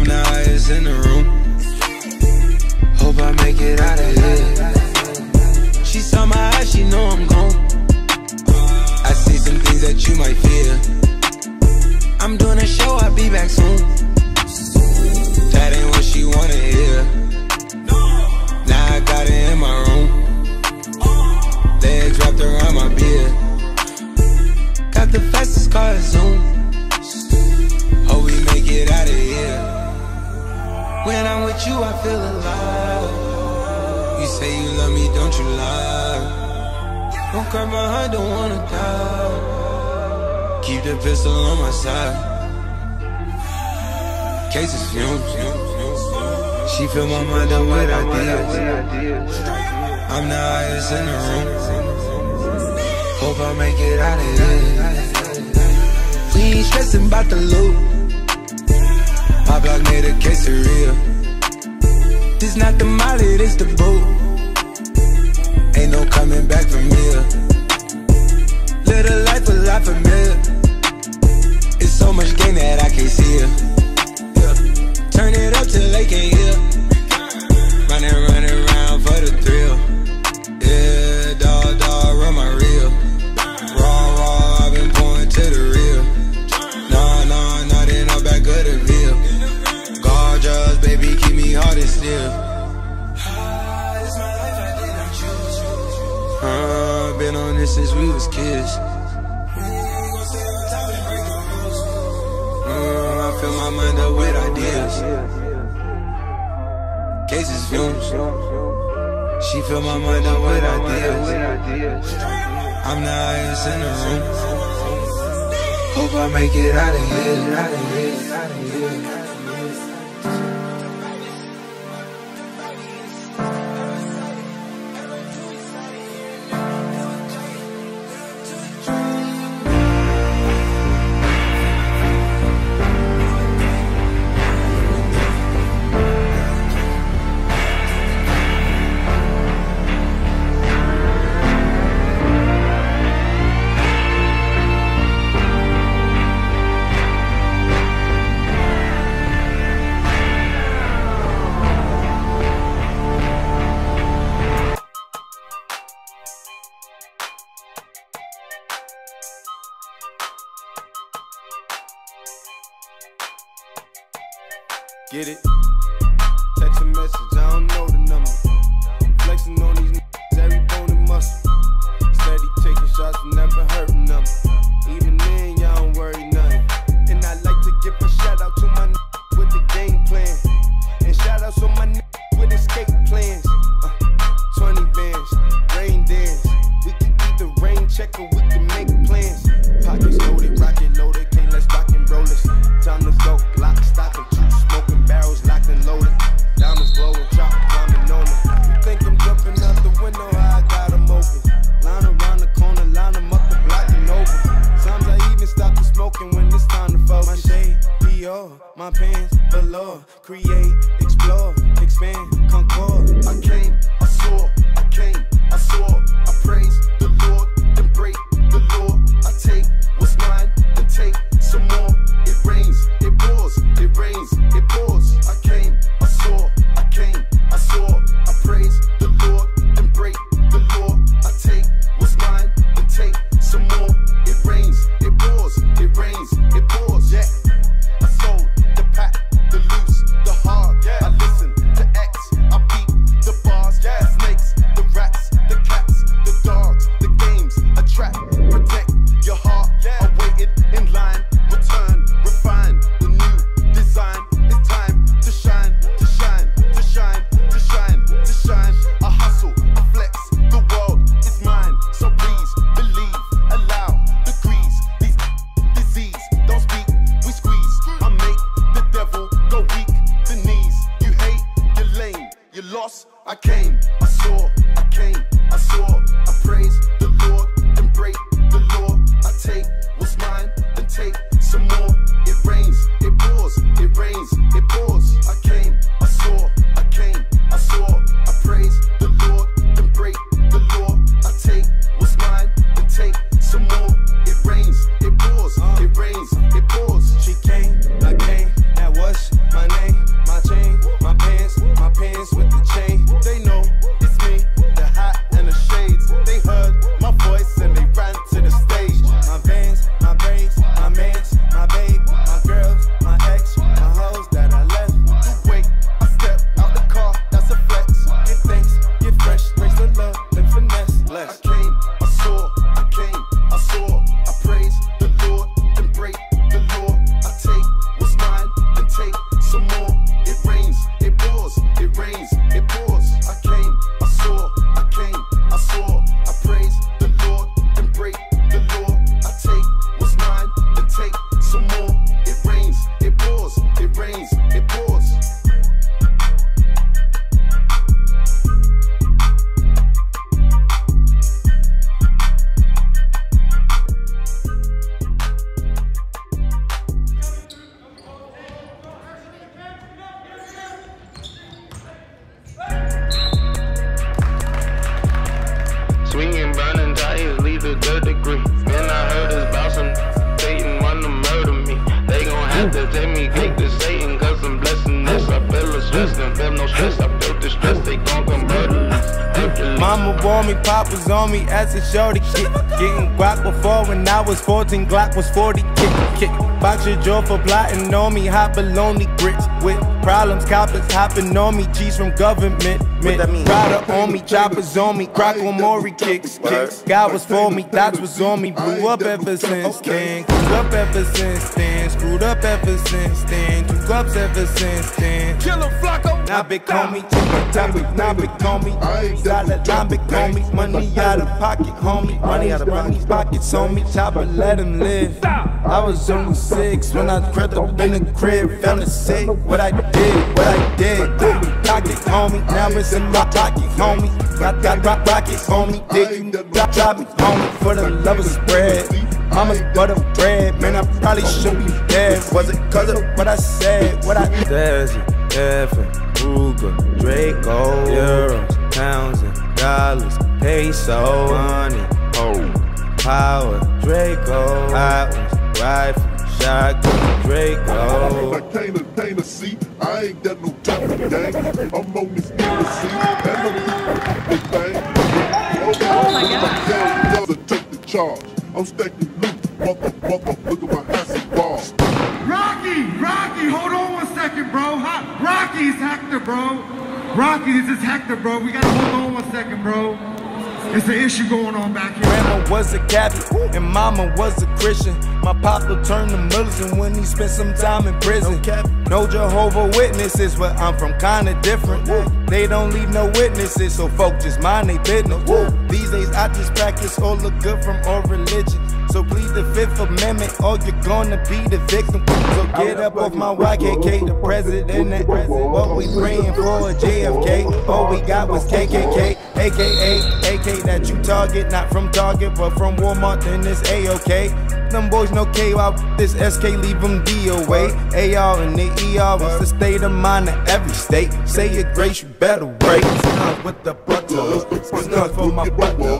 I'm the highest in the room. Hope I make it out of here. She saw my eyes, she know I'm gone. I see some things that you might fear. I'm doing a show, I'll be back soon. That ain't what she wanna hear. I feel alive You say you love me, don't you lie? Don't cry my heart, don't wanna die. Keep the pistol on my side. Cases fumes She fill my mind up with ideas. I'm the highest in the room. Hope I make it out of here. We ain't stressing about the loot. My block made a case of real. This not the molly, this the boot. cases fumes. She fill my mind up with ideas. I'm the highest in the room. Hope I make it out of here. Out of here. Out of here. Get it? Swinging brown tires, leave the third degree. Then I heard it's about some Satan wanna murder me. They gon' have to take me to Satan, cause I'm blessing this. I feel a stress, and feel no stress. I the stress, they gon' Mama warned me, Papa's on me as a shorty kid. Getting guac before when I was 14, Glock was 40 kick, kick. Box your jaw for plotting on me, hot baloney grits with problems, coppers hopping on me, cheese from government. Mint, that mean? Prada on me, choppers on me, crack on Maury kicks, kicks. God was for me, thoughts was on me, blew up ever since then, screwed up ever since then, screwed up ever since then, two cups ever since then. Killer Flocko. Oh, now big homie, tippy topic, now big homie. Solid line, big homie. Money out of pocket, homie. Money out of money pockets, homie. Chopper, let him live. I was only six when I crept up in the crib. Found the sick, what I did, what I did. Pocket, homie. Now it's in my pocket, homie. Got that rock rocket, homie. Did you drop, me, homie? For the love of spread. Mama's butter bread, man, I probably should be dead. Was it cause of what I said, what I Desi, Effin, Ruger, Draco, Euros, pounds and dollars, peso, money, oh, power, Draco, hot ones, rifle, shotgun, Draco. I can't attain a seat. I ain't got no time for gang. I'm on this Hennessy, and I'm big bang. Oh my God! To take the charge. I'm stacking loot, mother, mother. Look at my acid bars. Rocky, Rocky, hold on one second, bro. Hi, Rocky is Hector, bro. Rocky, this is Hector, bro. We gotta hold on one second, bro. It's an issue going on back here. Grandma was a Catholic and mama was a Christian. My papa turned to Muslim when he spent some time in prison. No Jehovah Witnesses, but I'm from kinda different. They don't leave no witnesses, so folk just mind they business. These days I just practice all the good from all religion. So plead the Fifth Amendment, or you're gonna be the victim. So get up off my YKK, the president. What we praying for, JFK. All we got was KKK, AKA, AK that you target, not from Target, but from Walmart. Then it's A-OK. Them boys no K this SK, leave them DOA. AR and the ER is the state of mind of every state. Say your grace, you better wait. It's with the butter, it's not for my butter.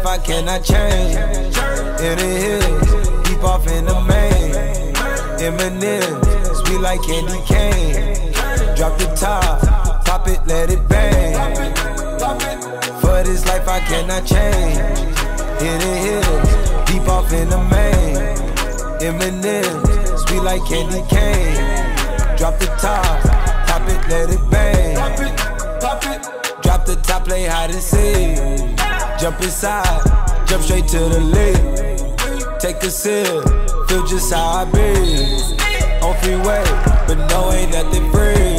Life I cannot change. In the hills, deep off in the main. M&M, sweet like candy cane. Drop the top, pop it, let it bang. For this life I cannot change. In the hills, deep off in the main. M&M, sweet like candy cane. Drop the top, pop it, let it bang. The top, play hide and seek. Jump inside, jump straight to the lead. Take a sip, feel just how I be. On freeway, but no, ain't nothing free.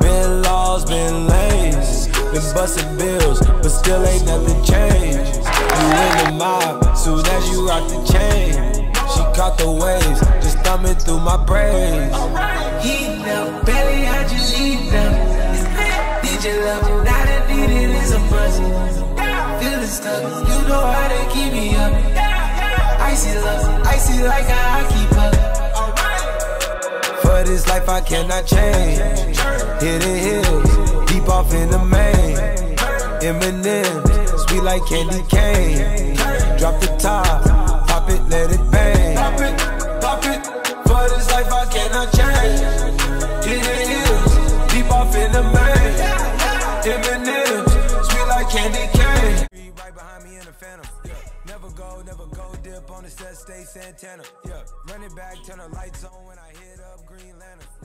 Been laws, been lanes, been busting bills, but still ain't nothing changed. You in the mob, soon as you rock the chain. She caught the waves, just thumbing through my brains. Heat up, belly, I just eat them. Need your love, now that need it is a must. Feeling stuck, you know how to keep me up. Icy love, icy like a hockey puck. For this life I cannot change. Hidden hills, deep off in the main. M&M, sweet like candy cane. Drop the top, pop it, let it bang. Pop it, pop it. For this life I cannot change. Santana. Yeah, running back, turn the lights on when I hit up Green Lantern.